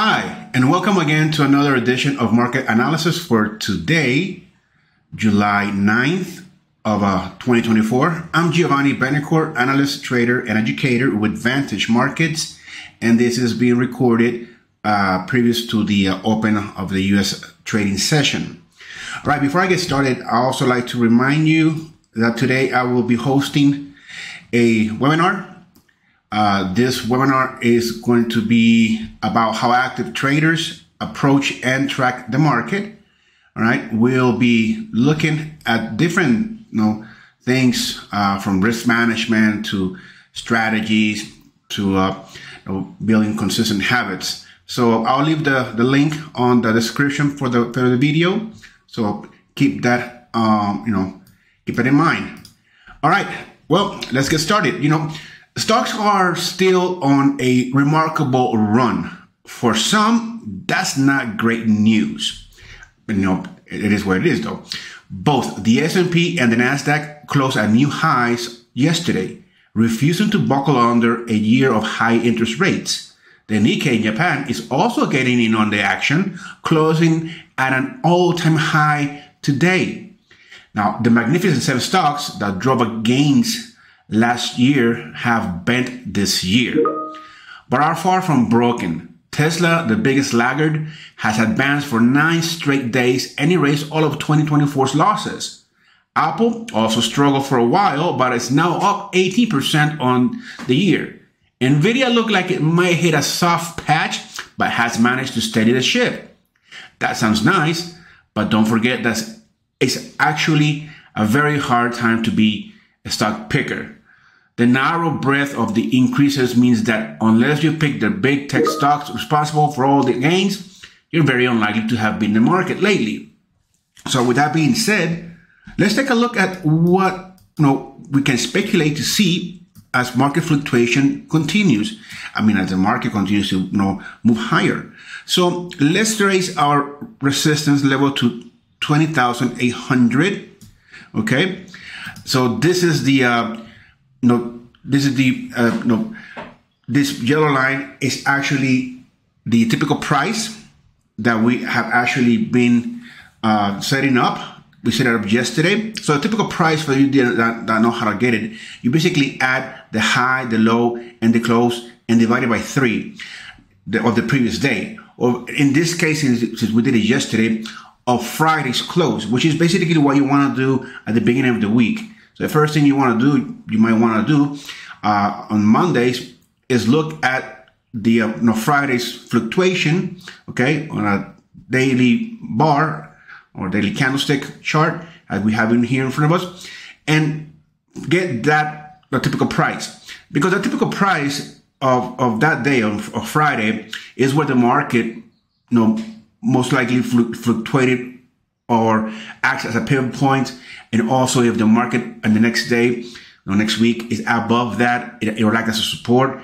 Hi, and welcome again to another edition of Market Analysis for today, July 9th of uh, 2024. I'm Giovanni Benecourt, analyst, trader, and educator with Vantage Markets, and this is being recorded uh, previous to the uh, open of the U.S. trading session. All right, before I get started, I also like to remind you that today I will be hosting a webinar uh, this webinar is going to be about how active traders approach and track the market. All right, we'll be looking at different, you know, things uh, from risk management to strategies to uh, you know, building consistent habits. So I'll leave the, the link on the description for the for the video. So keep that, um, you know, keep it in mind. All right, well, let's get started. You know Stocks are still on a remarkable run. For some, that's not great news. You know, it is what it is though. Both the S&P and the Nasdaq closed at new highs yesterday, refusing to buckle under a year of high interest rates. The Nikkei in Japan is also getting in on the action, closing at an all-time high today. Now, the Magnificent Seven stocks that drove a gains last year have bent this year, but are far from broken. Tesla, the biggest laggard, has advanced for nine straight days and erased all of 2024's losses. Apple also struggled for a while, but is now up 80% on the year. Nvidia looked like it might hit a soft patch, but has managed to steady the ship. That sounds nice, but don't forget that it's actually a very hard time to be a stock picker. The narrow breadth of the increases means that unless you pick the big tech stocks responsible for all the gains, you're very unlikely to have been in the market lately. So with that being said, let's take a look at what you know we can speculate to see as market fluctuation continues. I mean, as the market continues to you know move higher. So let's raise our resistance level to 20,800. Okay. So this is the uh, no, this is the uh, no, this yellow line is actually the typical price that we have actually been uh, setting up. We set it up yesterday. So a typical price for you that, that know how to get it, you basically add the high, the low, and the close, and divide it by three the, of the previous day. Or in this case, since we did it yesterday, of Friday's close, which is basically what you want to do at the beginning of the week. So the first thing you want to do, you might want to do uh, on Mondays is look at the uh, Friday's fluctuation, okay, on a daily bar or daily candlestick chart as we have in here in front of us, and get that the typical price. Because the typical price of, of that day of, of Friday is where the market, you know, most likely fluctuated or acts as a pivot point. And also if the market and the next day, or next week is above that, it, it will act as a support.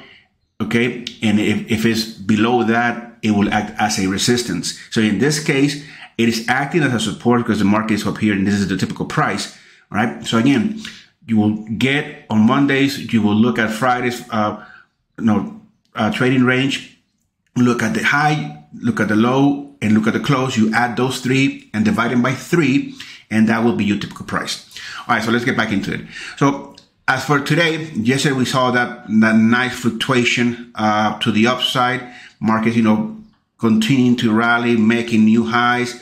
Okay. And if, if it's below that, it will act as a resistance. So in this case, it is acting as a support because the market is up here and this is the typical price. All right. So again, you will get on Mondays, you will look at Friday's, uh, no, uh, trading range, look at the high, look at the low, and look at the close. You add those three and divide them by three, and that will be your typical price. All right, so let's get back into it. So as for today, yesterday we saw that, that nice fluctuation uh, to the upside. Market, you know, continuing to rally, making new highs.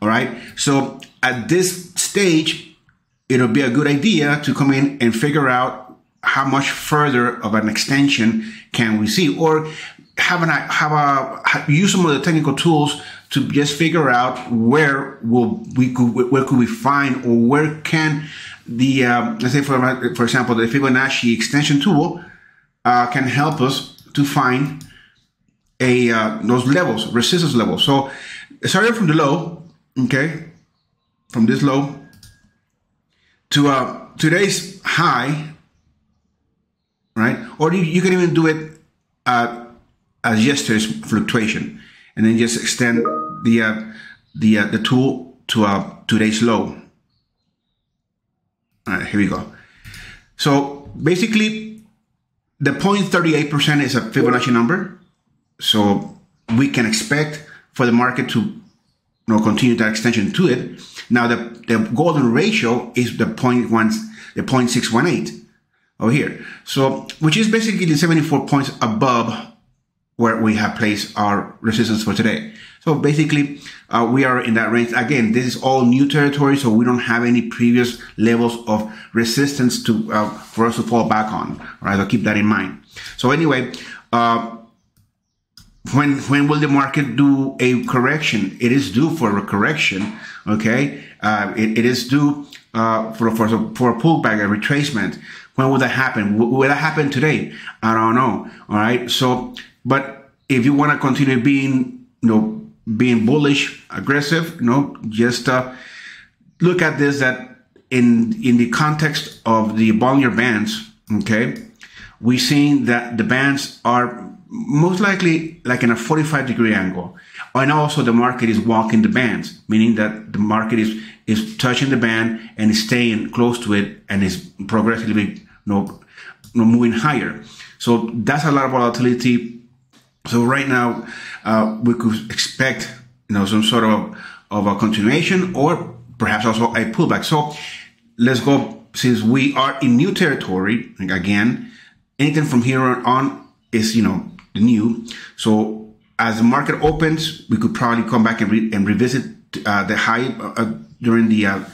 All right. So at this stage, it'll be a good idea to come in and figure out how much further of an extension can we see, or have an have a use some of the technical tools to just figure out where will we could where could we find or where can the uh, let's say for for example the Fibonacci extension tool uh, can help us to find a uh, those levels resistance levels. So starting from the low, okay, from this low to uh, today's high, right? Or you, you can even do it uh, as yesterday's fluctuation, and then just extend the uh, the uh, the tool to uh, today's low. All right, here we go. So basically, the 0.38% is a Fibonacci number. So we can expect for the market to you know, continue that extension to it. Now the, the golden ratio is the point one, the 0.618 over here. So, which is basically the 74 points above where we have placed our resistance for today. So basically, uh, we are in that range. Again, this is all new territory, so we don't have any previous levels of resistance to uh, for us to fall back on. Right, so keep that in mind. So anyway, uh, when when will the market do a correction? It is due for a correction. Okay, uh, it, it is due uh, for for for a pullback, a retracement. When will that happen? Will, will that happen today? I don't know. All right. So, but if you want to continue being, you know, being bullish, aggressive, you know, just uh, look at this that in in the context of the Bollinger Bands. Okay, we're that the bands are most likely like in a 45 degree angle. And also the market is walking the bands, meaning that the market is, is touching the band and is staying close to it and is progressively you know, moving higher. So that's a lot of volatility. So right now, uh, we could expect, you know, some sort of, of a continuation or perhaps also a pullback. So let's go, since we are in new territory, again, anything from here on is, you know, new. So as the market opens, we could probably come back and, re- and revisit uh, the high uh, during the uh,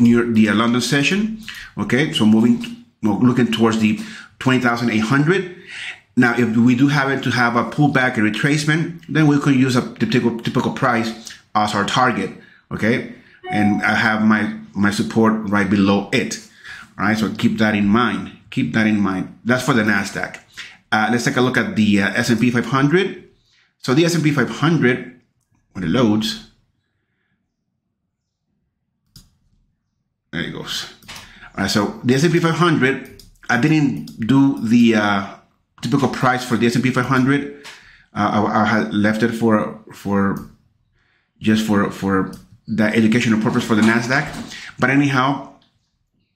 New the uh, London session. Okay, so moving, looking towards the twenty thousand eight hundred. Now, if we do happen to have a pullback and retracement, then we could use a typical typical price as our target. Okay, and I have my my support right below it. All right, so keep that in mind. Keep that in mind. That's for the Nasdaq. Uh, let's take a look at the uh, S&P 500. So the S&P 500, when it loads, there it goes. All right, so the S&P 500, I didn't do the uh, typical price for the S&P 500. Uh, I, I, had left it for for just for for the educational purpose for the Nasdaq. But anyhow,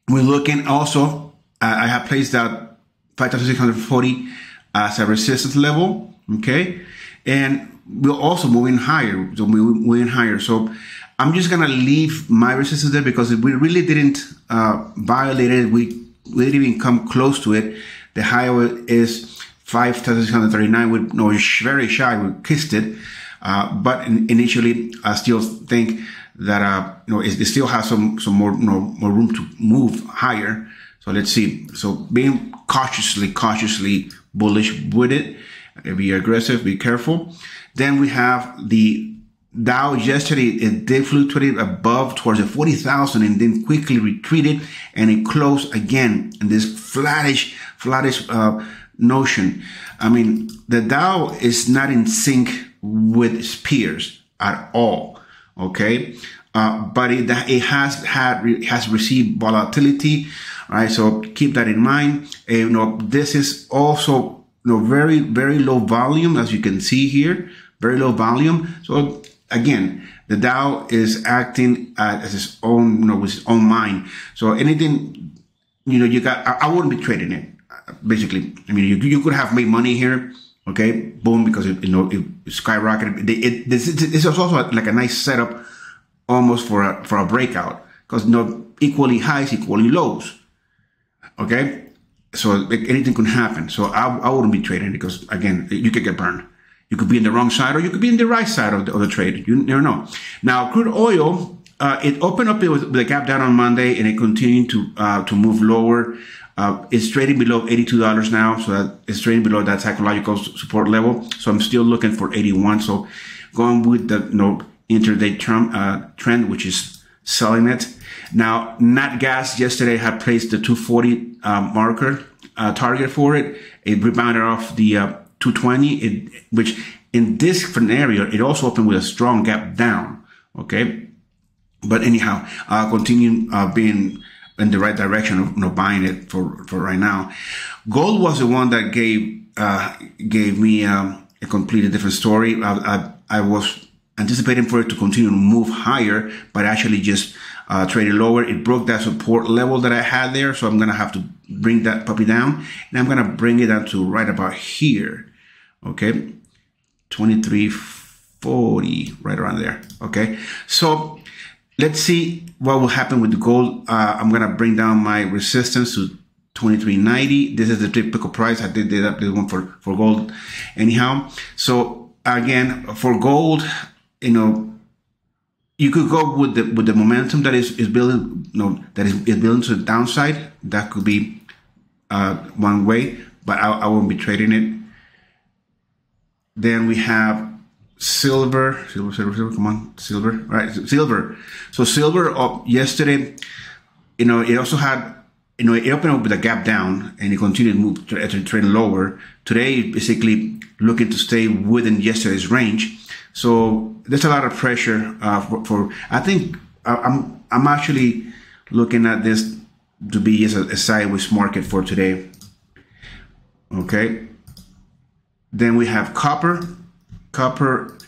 we're looking also. Uh, I have placed that 5,640 as a resistance level. Okay. And we're also moving higher. So we're moving higher. So I'm just to leave my resistance there because we really didn't uh, violate it. We, we didn't even come close to it. The higher is 5,639. We no, very shy. We kissed it. Uh, but initially, I still think that, uh, you know, it, it still has some, some more, you know, more room to move higher. So let's see. So being cautiously, cautiously bullish with it. Be aggressive, be careful. Then we have the Dow yesterday, it did fluctuate above towards the 40,000 and then quickly retreated and it closed again in this flattish, flattish, uh, notion. I mean, the Dow is not in sync with its peers at all. Okay. Uh, but it, it has had, has received volatility right? So keep that in mind. Uh, you know, this is also you know very very low volume as you can see here, very low volume. So again, the Dow is acting uh, as its own you know with its own mind. So anything you know you got, I, I wouldn't be trading it. Basically, I mean, you, you could have made money here okay boom because it, you know it skyrocketed it, it, this, this is also like a nice setup almost for a for a breakout because you know equally highs equally lows Okay. So like, anything could happen. So I, I wouldn't be trading because again, you could get burned. You could be in the wrong side or you could be in the right side of the, of the trade. You never know. Now, crude oil, uh, it opened up with the gap down on Monday and it continued to, uh, to move lower. Uh, it's trading below $82 now. So that it's trading below that psychological support level. So I'm still looking for 81. So going with the, you know, intraday trend, uh, trend, which is selling it. Now, Nat Gas yesterday had placed the 240 uh, marker uh, target for it. It rebounded off the uh, 220, it, which in this scenario, it also opened with a strong gap down. Okay. But anyhow, uh, continue being in the right direction of you know, buying it for, for right now. Gold was the one that gave, uh, gave me um, a completely different story. I, I, I was anticipating for it to continue to move higher, but actually just uh, traded lower. It broke that support level that I had there. So I'm to have to bring that puppy down and I'm to bring it down to right about here. Okay. 2340, right around there. Okay. So let's see what will happen with the gold. Uh, I'm going to bring down my resistance to 2390. This is the typical price. I did that this one for, for gold anyhow. So again, for gold, you know, you could go with the with the momentum that is, is building, you know, that is, is building to the downside. That could be uh, one way, but I, I won't be trading it. Then we have silver, silver, silver, silver. Come on, silver, right? Silver. So silver up yesterday. You know, it also had. You know, it opened up with a gap down and it continued to move to, to trend lower. Today, basically looking to stay within yesterday's range. So there's a lot of pressure uh, for, for, I think I'm I'm actually looking at this to be as a, a sideways market for today. Okay. Then we have copper. Copper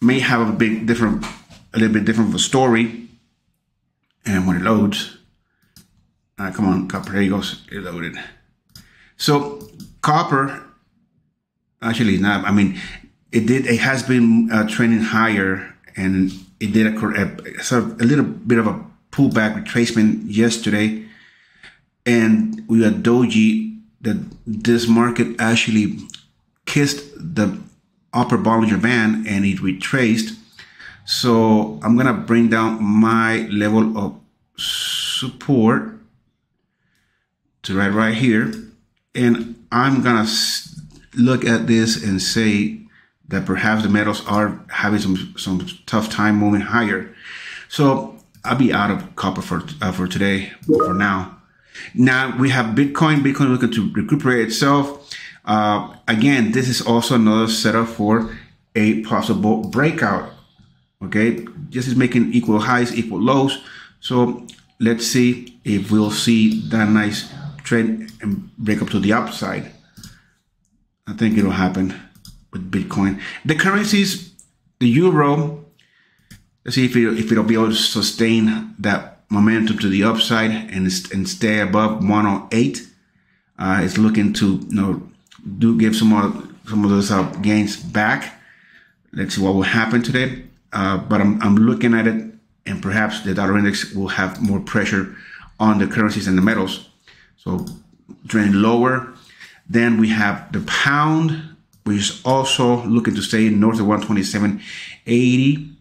may have a big different, a little bit different of a story. And when it loads, uh, come on, copper, there it goes, it loaded. So copper, actually not, I mean, it did, it has been uh, trending higher and it did a, a, sort of a little bit of a pullback retracement yesterday. And we had doji that this market actually kissed the upper Bollinger Band and it retraced. So I'm to bring down my level of support to right, right here. And I'm to look at this and say that perhaps the metals are having some, some tough time moving higher. So I'll be out of copper for, uh, for today, for now. Now we have Bitcoin. Bitcoin looking to recuperate itself. Uh, again, this is also another setup for a possible breakout. Okay, this is making equal highs, equal lows. So let's see if we'll see that nice trend and break up to the upside. I think it'll happen with Bitcoin. The currencies, the euro, let's see if, it, if it'll be able to sustain that momentum to the upside and, and stay above 108. Uh, it's looking to you know do give some more some of those uh, gains back. Let's see what will happen today. Uh, but I'm, I'm looking at it, and perhaps the dollar index will have more pressure on the currencies and the metals. So trend lower. Then we have the pound, which is also looking to stay north of 127.80.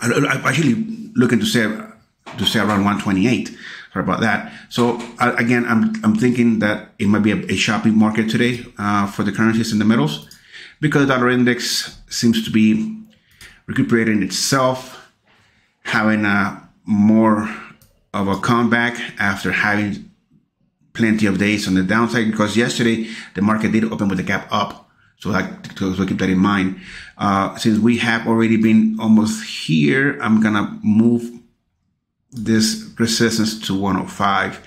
I'm actually looking to stay to stay around 128. About that. So uh, again, I'm I'm thinking that it might be a, a shopping market today uh, for the currencies and the metals because the dollar index seems to be recuperating itself, having a more of a comeback after having plenty of days on the downside. Because yesterday the market did open with a gap up. So, I, so keep that in mind. Uh, since we have already been almost here, I'm gonna move this resistance to 105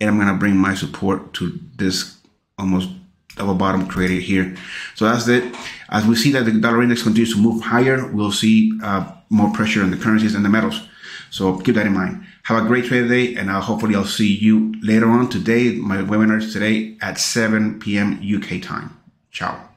and I'm gonna bring my support to this almost double bottom created here. So that's it. As we see that the dollar index continues to move higher, we'll see uh, more pressure on the currencies and the metals. So keep that in mind. Have a great trade day, and I'll hopefully I'll see you later on today. My webinar is today at 7 p.m. UK time. Ciao.